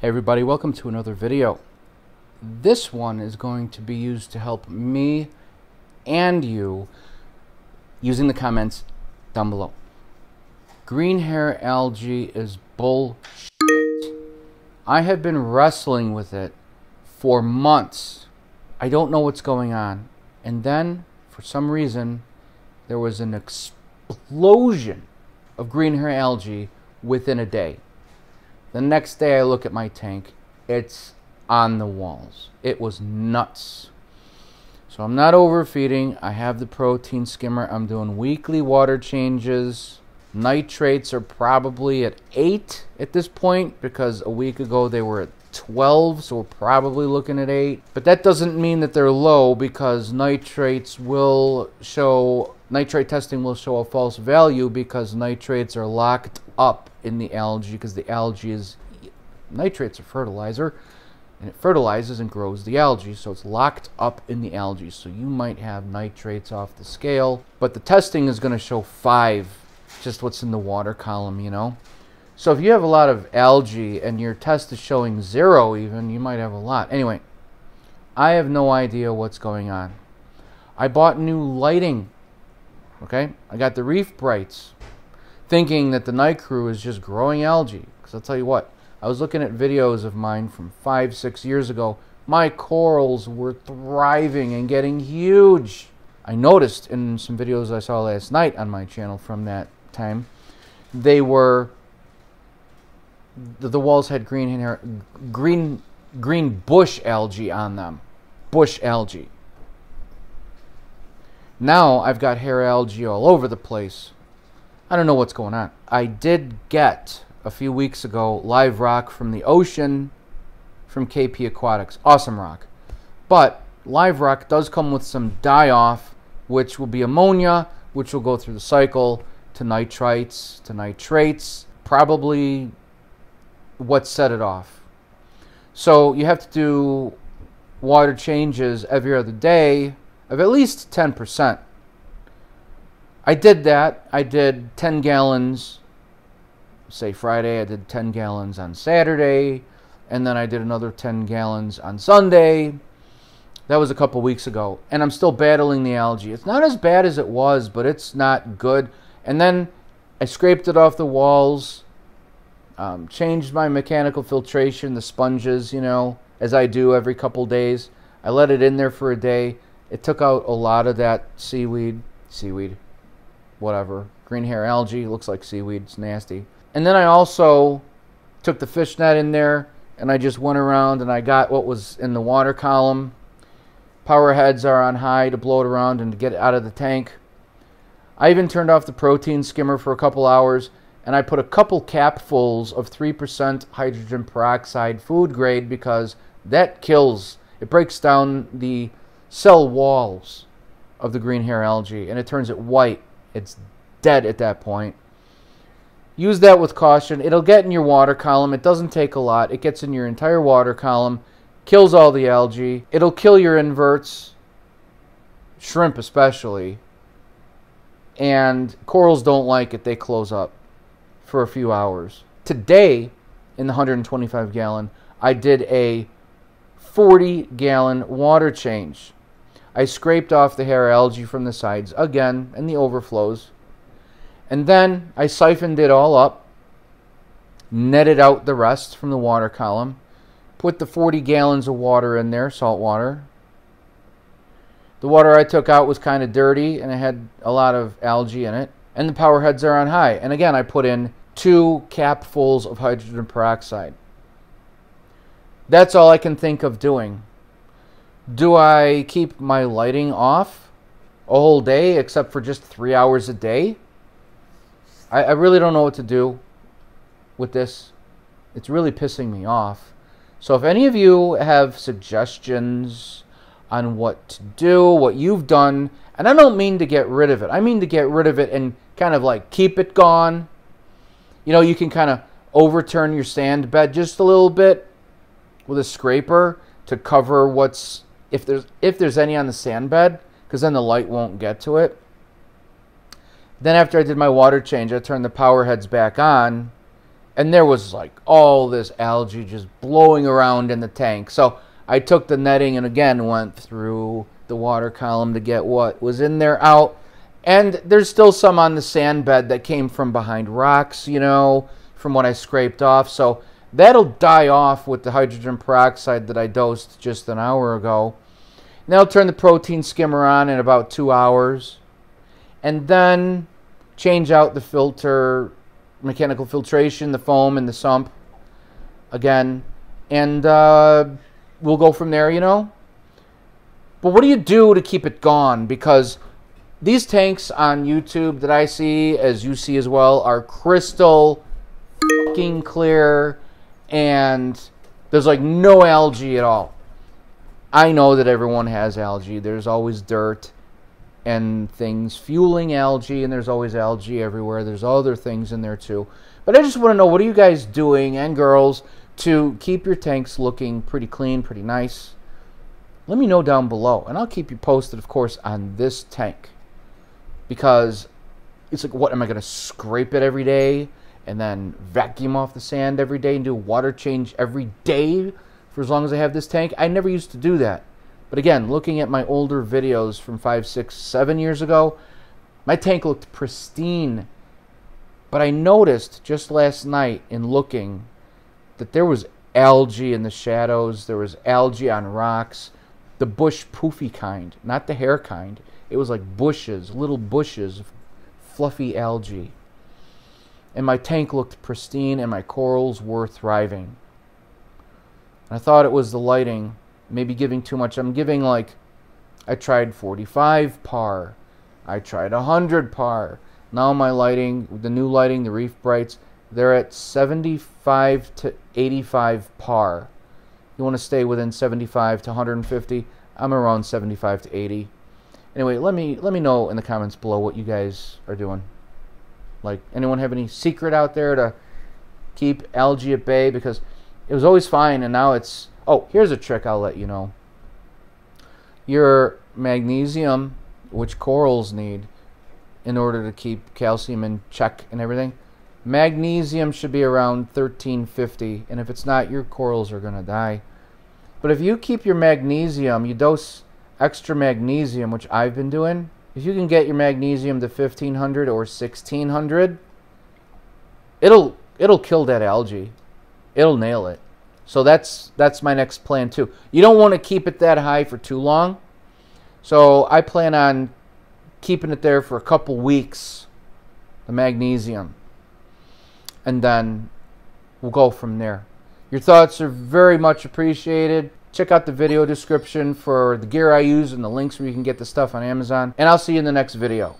Hey everybody, welcome to another video. This one is going to be used to help me and you using the comments down below. Green hair algae is bullshit. I have been wrestling with it for months. I don't know what's going on. And then, for some reason, there was an explosion of green hair algae within a day. The next day I look at my tank, it's on the walls. It was nuts. So I'm not overfeeding. I have the protein skimmer. I'm doing weekly water changes. Nitrates are probably at 8 at this point because a week ago they were at 12, so we're probably looking at 8. But that doesn't mean that they're low because nitrates will show nitrate testing will show a false value because nitrates are locked up in the algae because the algae is nitrates are fertilizer and it fertilizes and grows the algae so it's locked up in the algae. So you might have nitrates off the scale but the testing is going to show 5 just what's in the water column you know? So if you have a lot of algae and your test is showing 0 even you might have a lot. Anyway I have no idea what's going on. I bought new lighting Okay, I got the reef brights, thinking that the NICREW is just growing algae. Because I'll tell you what, I was looking at videos of mine from five, six years ago. My corals were thriving and getting huge. I noticed in some videos I saw last night on my channel from that time, they were the, the walls had green green green bush algae on them, bush algae. Now I've got hair algae all over the place. I don't know what's going on. I did get a few weeks ago live rock from the ocean from KP Aquatics. Awesome rock. But live rock does come with some die off, which will be ammonia, which will go through the cycle to nitrites, to nitrates, probably what set it off. So you have to do water changes every other day of at least 10%. I did that. I did 10 gallons, say Friday, I did 10 gallons on Saturday, and then I did another 10 gallons on Sunday. That was a couple weeks ago, and I'm still battling the algae. It's not as bad as it was, but it's not good. And then I scraped it off the walls, um, changed my mechanical filtration, the sponges, you know, as I do every couple days. I let it in there for a day it took out a lot of that seaweed, seaweed, whatever, green hair algae. Looks like seaweed. It's nasty. And then I also took the fish net in there and I just went around and I got what was in the water column. Power heads are on high to blow it around and to get it out of the tank. I even turned off the protein skimmer for a couple hours and I put a couple capfuls of 3% hydrogen peroxide food grade because that kills. It breaks down the cell walls of the green hair algae and it turns it white. It's dead at that point. Use that with caution. It'll get in your water column. It doesn't take a lot. It gets in your entire water column, kills all the algae. It'll kill your inverts, shrimp especially. And corals don't like it. They close up for a few hours. Today, in the 125 gallon, I did a 40 gallon water change. I scraped off the hair algae from the sides again and the overflows. And then I siphoned it all up, netted out the rest from the water column, put the 40 gallons of water in there, salt water. The water I took out was kind of dirty and it had a lot of algae in it. And the power heads are on high. And again, I put in two capfuls of hydrogen peroxide. That's all I can think of doing. Do I keep my lighting off a whole day except for just three hours a day? I, I really don't know what to do with this. It's really pissing me off. So if any of you have suggestions on what to do, what you've done, and I don't mean to get rid of it. I mean to get rid of it and kind of like keep it gone. You know, you can kind of overturn your sand bed just a little bit with a scraper to cover what's if there's if there's any on the sand bed, because then the light won't get to it. Then after I did my water change, I turned the power heads back on, and there was like all this algae just blowing around in the tank. So I took the netting and again went through the water column to get what was in there out. And there's still some on the sand bed that came from behind rocks, you know, from what I scraped off. So that'll die off with the hydrogen peroxide that I dosed just an hour ago. And turn the protein skimmer on in about two hours. And then change out the filter mechanical filtration, the foam, and the sump again. And uh, we'll go from there, you know? But what do you do to keep it gone? Because these tanks on YouTube that I see, as you see as well, are crystal fucking clear and there's like no algae at all. I know that everyone has algae. There's always dirt and things fueling algae, and there's always algae everywhere. There's other things in there too. But I just want to know what are you guys doing, and girls, to keep your tanks looking pretty clean, pretty nice? Let me know down below, and I'll keep you posted, of course, on this tank. Because it's like, what, am I going to scrape it every day? And then vacuum off the sand every day and do a water change every day for as long as I have this tank. I never used to do that. But again, looking at my older videos from five, six, seven years ago, my tank looked pristine. But I noticed just last night in looking that there was algae in the shadows, there was algae on rocks, the bush poofy kind, not the hair kind. It was like bushes, little bushes of fluffy algae. And my tank looked pristine and my corals were thriving. I thought it was the lighting maybe giving too much. I'm giving like, I tried 45 par. I tried 100 par. Now my lighting, the new lighting, the Reef Brights, they're at 75 to 85 par. You want to stay within 75 to 150. I'm around 75 to 80. Anyway, let me let me know in the comments below what you guys are doing. Like, anyone have any secret out there to keep algae at bay? Because it was always fine, and now it's Oh, here's a trick I'll let you know. Your magnesium, which corals need in order to keep calcium in check and everything, magnesium should be around 1350, and if it's not, your corals are going to die. But if you keep your magnesium, you dose extra magnesium, which I've been doing, if you can get your magnesium to 1500 or 1600, it'll it'll kill that algae. It'll nail it. So that's that's my next plan too. You don't want to keep it that high for too long. So I plan on keeping it there for a couple weeks, the magnesium. And then we'll go from there. Your thoughts are very much appreciated. Check out the video description for the gear I use and the links where you can get the stuff on Amazon. And I'll see you in the next video.